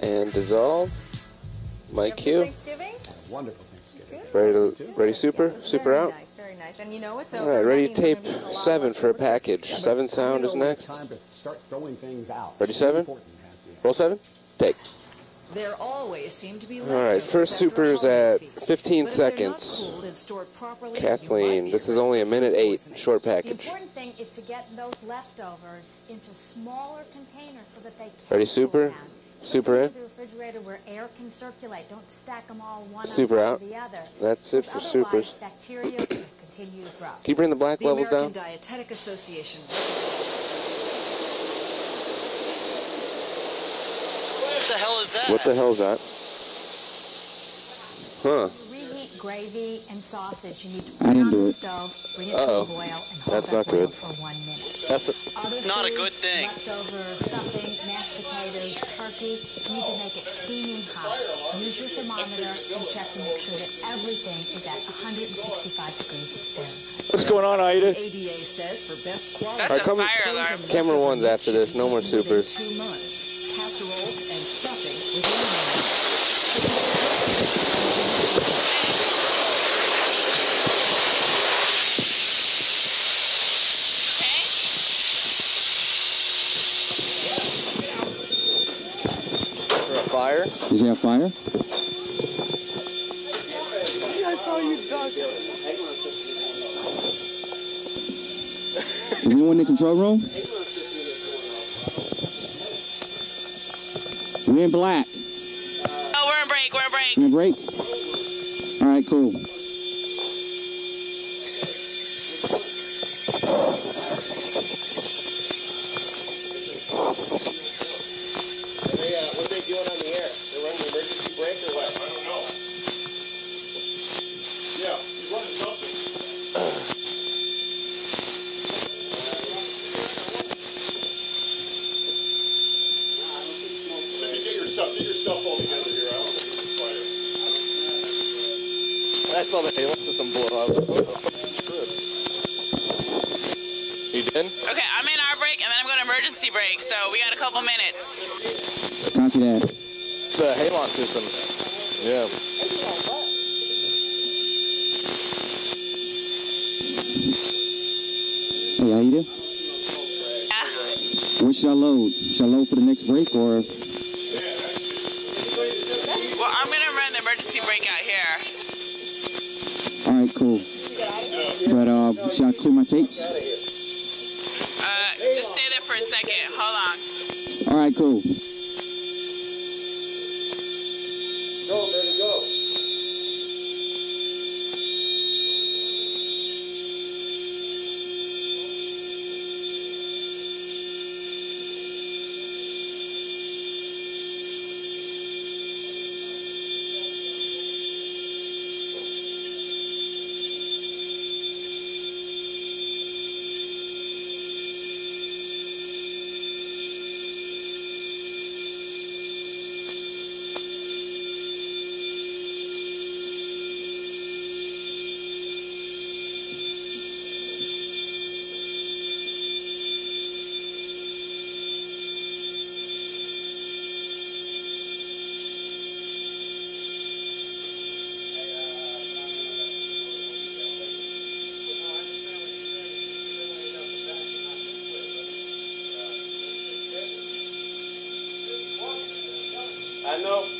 and dissolve. My cue. Thanksgiving? Wonderful Thanksgiving. Ready to ready super super very out. Nice, very nice. And you know what's All over. right, ready to tape we're gonna be a lot seven for a food. package. Seven sound is next. Time to start throwing things out. Ready, It's seven? important as the- Roll seven. Take. There always seem to be All right, first super is at 15 But if they're not seconds. cooled properly, Kathleen, this is only a minute eight. poisoning. Short The package. important thing is to get those leftovers into smaller containers so that they can Ready, super? down. Put Super them in? refrigerator where air can circulate. Don't stack them all one Super on top out. of the other. That's it for supers. bacteria will continue to grow. Can you bring the black The levels American down? Dietetic Association. What the hell is that? What the hell is that? Huh. Reheat gravy and sausage, you need to mm-hmm. put it on the stove, bring it Uh-oh. to a boil, and hold That's that not boil good. for one minute. That's a, Other Not a good thing. Leftover stuffing, mashed. You need to make it steaming hot. Use your thermometer and check to make sure that everything is at 165 degrees Fahrenheit. What's going on, Aida? ADA says for best quality. That's Alright, a come- fire alarm. Camera one's after this. No more Within supers. Two months. Casseroles and stuffing within a minute. For a fire. Is there a fire? Is anyone in the control room? We're in black. Oh, we're in break. We're in break. We're in break. All right, cool. They, uh, what they doing on the air? They're running an emergency break or what? I don't know. Yeah, he's running something. Get your stuff. Get your stuff all together here. I don't think it's a fire. I saw the halon system blow up. You did? Okay, I'm in our break, and then I'm going to emergency break. So we got a couple minutes. Copy that. The halon system. Yeah. Hey, Aida, Yeah. what should I load? Should I load for the next break or? Well, I'm going to run the emergency break out here. All right, cool. But uh, should I clear my tapes? Uh, just stay there for a second. Hold on. All right, cool. I